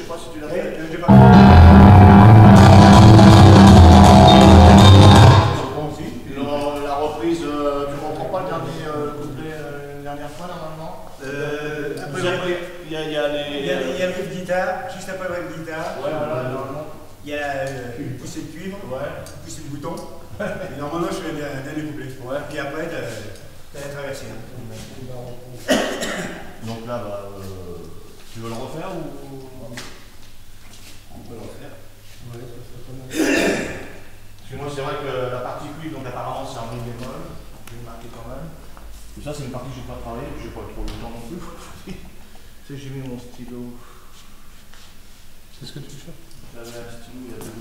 sais pas si tu l'as eh, fait. Je pas. La, reprise, euh, tu comprends pas le dernier euh, couplet, euh, la dernière fois normalement. Euh, il y a, les. Il y a, euh, le guitare, juste après le riff guitare. Il y a une poussée de cuivre, une poussée de bouton. Et normalement, je fais un dernier couplet. Ouais. Puis après, t'as t'as la traversée. Hein. Donc là, bah, tu veux le refaire ou. C'est vrai que la partie cuivre, donc apparemment, c'est un mi bémol. Je vais le marquer quand même. Et ça, c'est une partie que je n'ai pas travaillé, je n'ai pas trop le temps non plus. tu sais, j'ai mis mon stylo. C'est ce que tu fais J'avais un stylo il y a deux